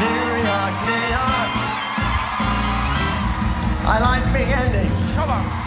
New York, New York. I like beginnings. Come on.